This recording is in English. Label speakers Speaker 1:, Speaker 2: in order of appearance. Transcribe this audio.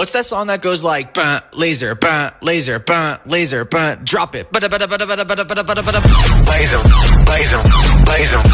Speaker 1: What's that song that goes like bah, laser, bah, laser, bah, laser, bah, drop it. Laser, laser, laser.
Speaker 2: Rock